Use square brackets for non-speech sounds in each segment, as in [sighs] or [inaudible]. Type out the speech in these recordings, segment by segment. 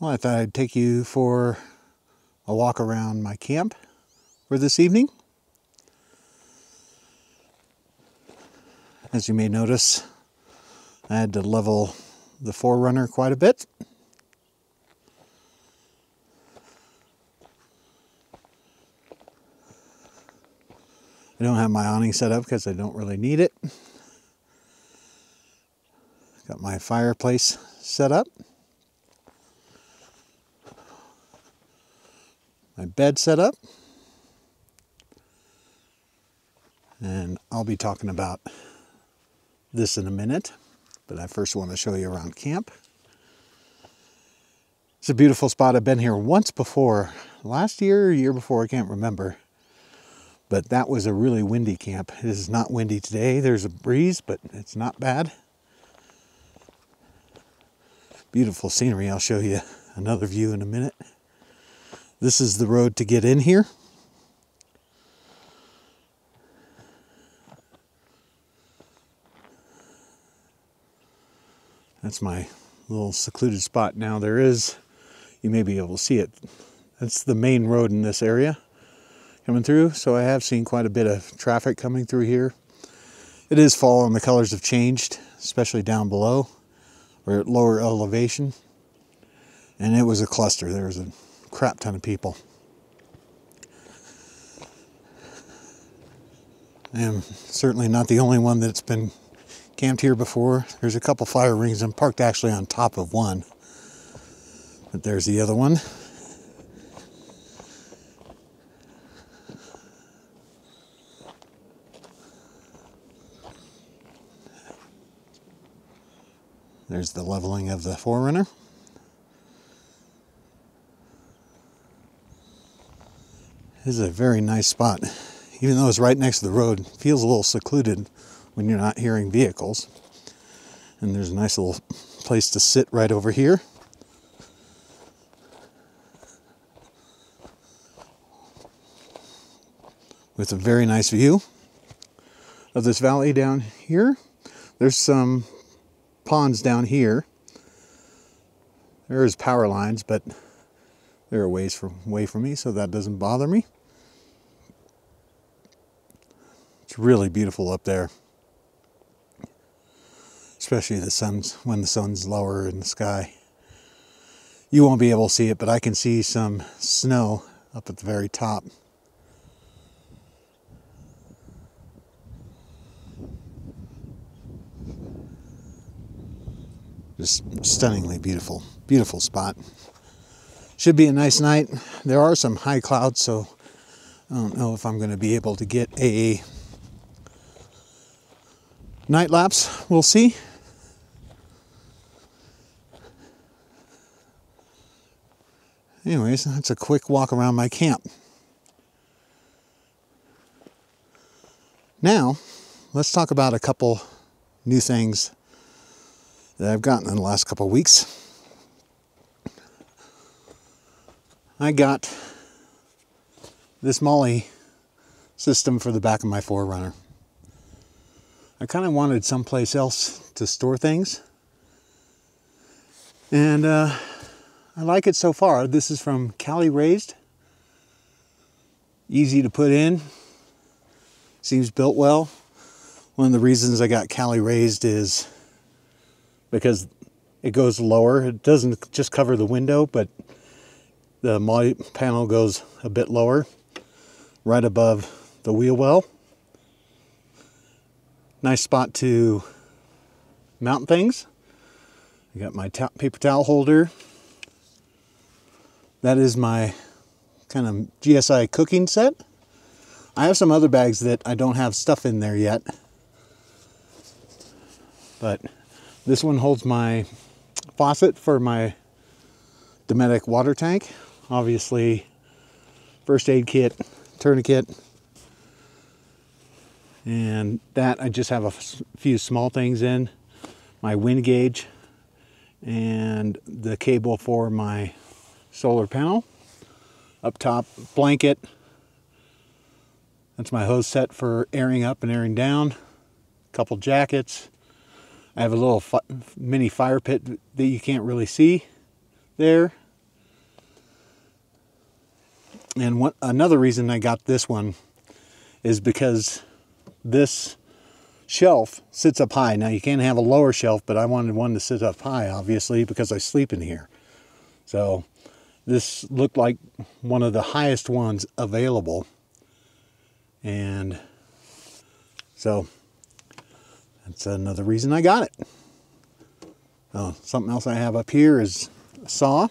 Well, I thought I'd take you for a walk around my camp for this evening. As you may notice, I had to level the 4Runner quite a bit. I don't have my awning set up because I don't really need it. Got my fireplace set up. My bed set up. And I'll be talking about this in a minute, but I first want to show you around camp. It's a beautiful spot. I've been here once before, last year year before, I can't remember. But that was a really windy camp. It is not windy today. There's a breeze, but it's not bad. Beautiful scenery. I'll show you another view in a minute. This is the road to get in here. That's my little secluded spot. Now there is, you may be able to see it. That's the main road in this area coming through. So I have seen quite a bit of traffic coming through here. It is fall and the colors have changed, especially down below or at lower elevation. And it was a cluster. There was a crap ton of people. I am certainly not the only one that's been camped here before. There's a couple fire rings. I'm parked actually on top of one. But there's the other one. There's the leveling of the 4Runner. This is a very nice spot. Even though it's right next to the road, feels a little secluded when you're not hearing vehicles. And there's a nice little place to sit right over here. With a very nice view of this valley down here. There's some ponds down here. There is power lines, but they're a ways from away from me, so that doesn't bother me. It's really beautiful up there. Especially the sun's when the sun's lower in the sky. You won't be able to see it, but I can see some snow up at the very top. Just stunningly beautiful, beautiful spot. Should be a nice night. There are some high clouds, so I don't know if I'm going to be able to get a night lapse. We'll see. Anyways, that's a quick walk around my camp. Now, let's talk about a couple new things that I've gotten in the last couple weeks. I got this MOLLE system for the back of my 4Runner. I kind of wanted someplace else to store things. And uh, I like it so far. This is from Cali Raised. Easy to put in. Seems built well. One of the reasons I got Cali Raised is because it goes lower. It doesn't just cover the window, but the MOLLE panel goes a bit lower, right above the wheel well. Nice spot to mount things. I got my paper towel holder. That is my kind of GSI cooking set. I have some other bags that I don't have stuff in there yet. But this one holds my faucet for my Dometic water tank. Obviously, first aid kit, tourniquet, and that I just have a few small things in. My wind gauge and the cable for my solar panel. Up top, blanket. That's my hose set for airing up and airing down. A couple jackets, I have a little fi- mini fire pit that you can't really see there. And another reason I got this one is because this shelf sits up high. Now you can't have a lower shelf, but I wanted one to sit up high, obviously, because I sleep in here. So this looked like one of the highest ones available. And so that's another reason I got it. Oh, something else I have up here is a saw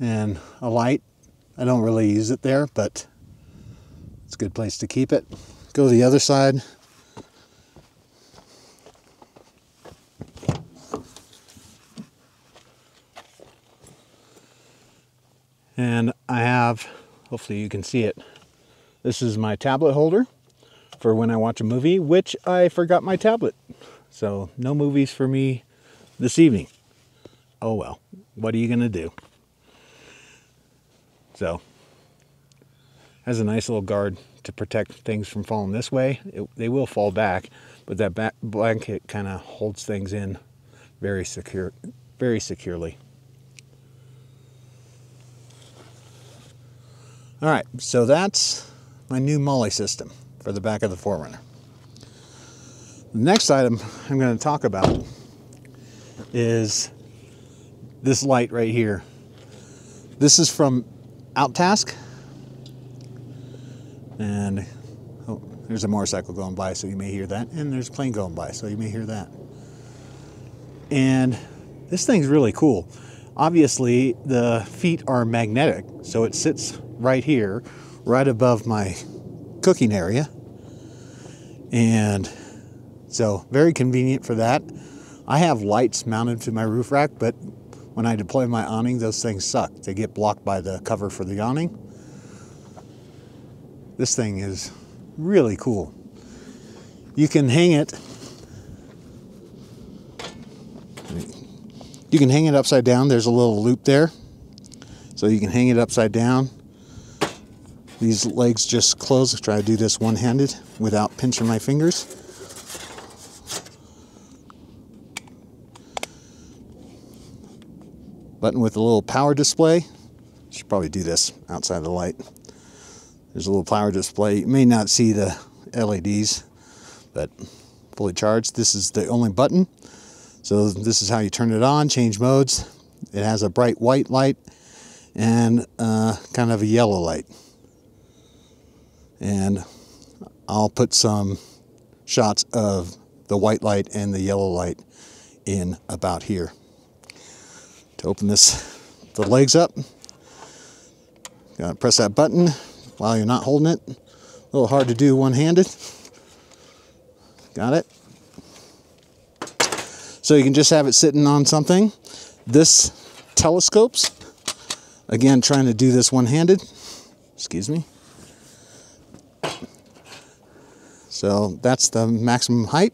and a light. I don't really use it there, but it's a good place to keep it. Go to the other side. And I have, hopefully you can see it, this is my tablet holder for when I watch a movie, which I forgot my tablet. So no movies for me this evening. Oh well, what are you going to do? So, has a nice little guard to protect things from falling this way. It, they will fall back, but that back blanket kind of holds things in very secure, very securely. All right, so that's my new MOLLE system for the back of the 4Runner. The next item I'm going to talk about is this light right here. This is from OuTask. And oh, there's a motorcycle going by, so you may hear that. And there's a plane going by, so you may hear that. And this thing's really cool. Obviously, the feet are magnetic, so it sits right here, right above my cooking area. And so, very convenient for that. I have lights mounted to my roof rack, but when I deploy my awning, those things suck. They get blocked by the cover for the awning. This thing is really cool. You can hang it. You can hang it upside down. There's a little loop there. So you can hang it upside down. These legs just close. Try to do this one-handed without pinching my fingers. Button with a little power display. Should probably do this outside of the light. There's a little power display. You may not see the LEDs, but fully charged. This is the only button. So this is how you turn it on, change modes. It has a bright white light and uh, kind of a yellow light. And I'll put some shots of the white light and the yellow light in about here to open this, the legs up. Press that button while you're not holding it. A little hard to do one-handed. Got it. So you can just have it sitting on something. This telescopes. Again, trying to do this one-handed. Excuse me. So that's the maximum height.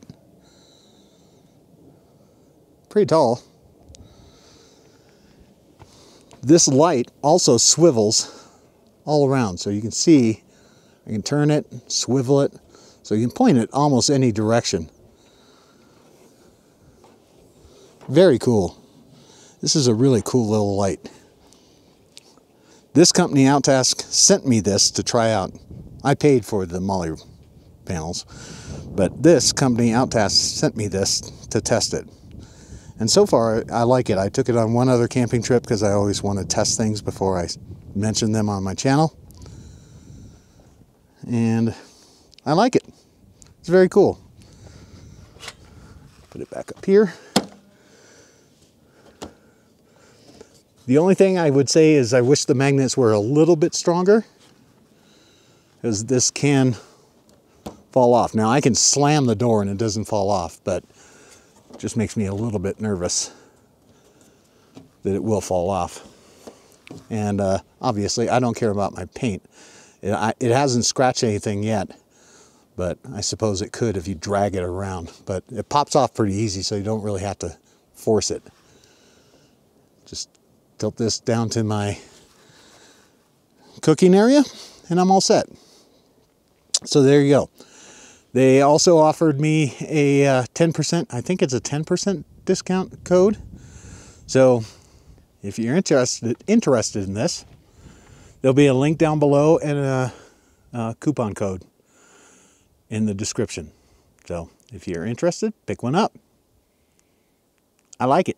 Pretty tall. This light also swivels all around. So you can see, I can turn it, swivel it, so you can point it almost any direction. Very cool. This is a really cool little light. This company, OuTask, sent me this to try out. I paid for the MOLLE panels, but this company, OuTask, sent me this to test it. And so far, I like it. I took it on one other camping trip because I always want to test things before I mention them on my channel. And I like it. It's very cool. Put it back up here. The only thing I would say is I wish the magnets were a little bit stronger because this can fall off. Now I can slam the door and it doesn't fall off, but just makes me a little bit nervous that it will fall off. And uh, obviously, I don't care about my paint. It, I, it hasn't scratched anything yet, but I suppose it could if you drag it around. But it pops off pretty easy, so you don't really have to force it. Just tilt this down to my cooking area, and I'm all set. So there you go. They also offered me a uh, 10%, I think it's a 10% discount code. So if you're interested interested in this, There'll be a link down below and a, a coupon code in the description. So if you're interested, pick one up. I like it.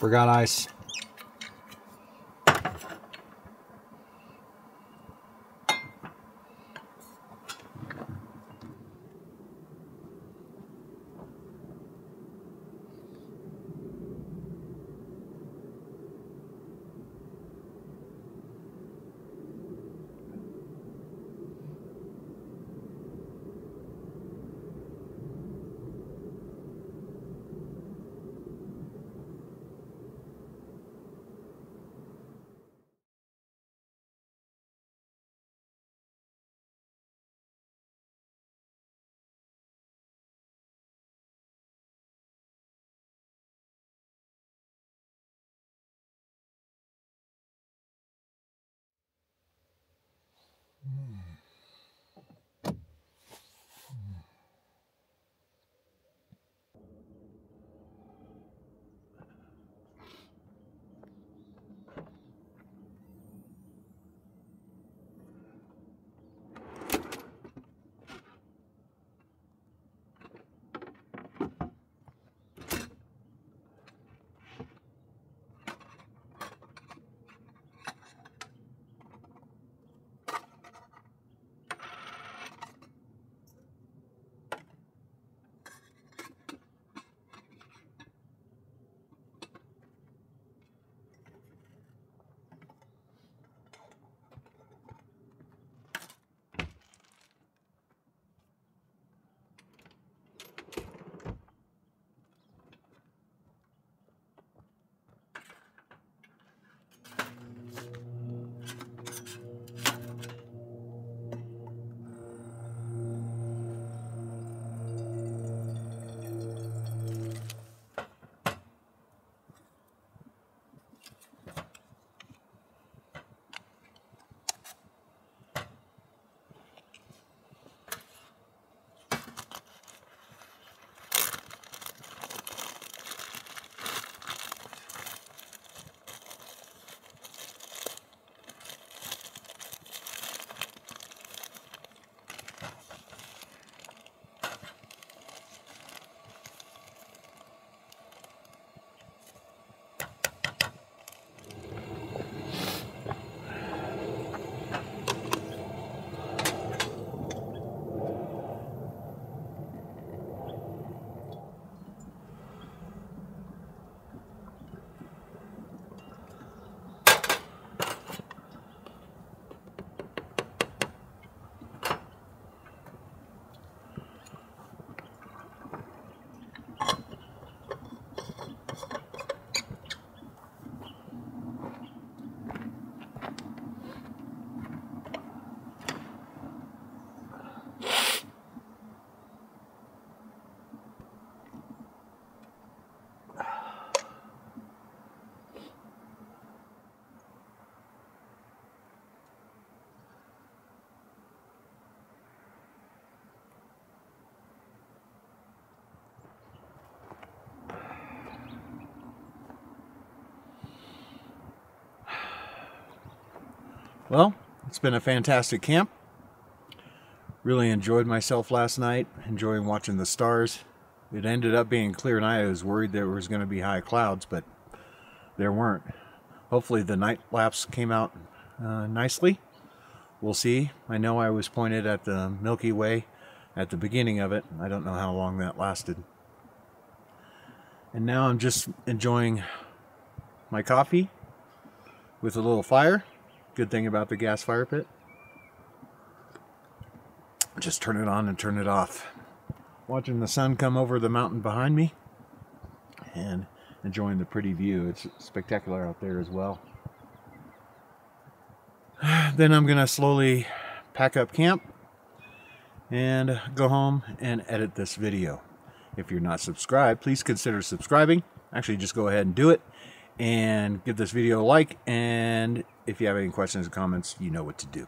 Forgot ice. Mm. Well, it's been a fantastic camp. Really enjoyed myself last night, enjoying watching the stars. It ended up being clear night. I was worried there was going to be high clouds, but there weren't. Hopefully the night lapse came out uh, nicely. We'll see. I know I was pointed at the Milky Way at the beginning of it. I don't know how long that lasted. And now I'm just enjoying my coffee with a little fire. Good thing about the gas fire pit. Just turn it on and turn it off. Watching the sun come over the mountain behind me and enjoying the pretty view. It's spectacular out there as well. [sighs] Then I'm going to slowly pack up camp and go home and edit this video. If you're not subscribed, please consider subscribing. Actually, just go ahead and do it and give this video a like. And if you have any questions or comments, you know what to do.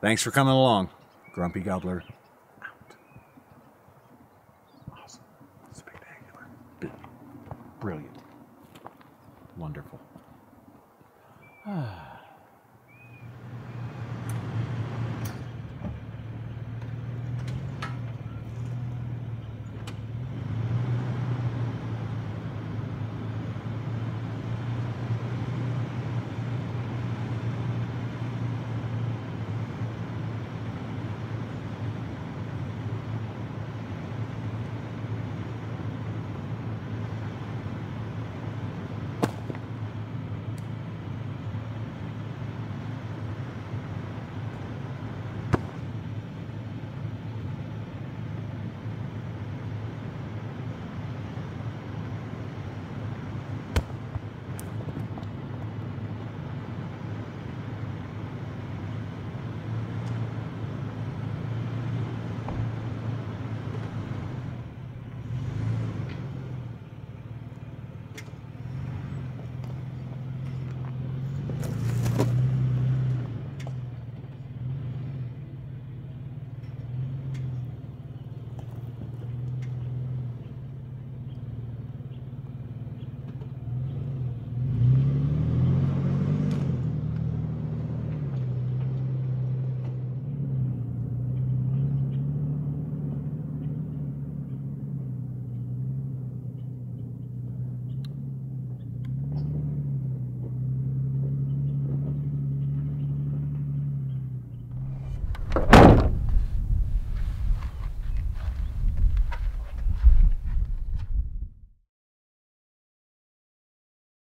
Thanks for coming along. Grumpy Gobbler out. Awesome. Spectacular. Brilliant. Wonderful.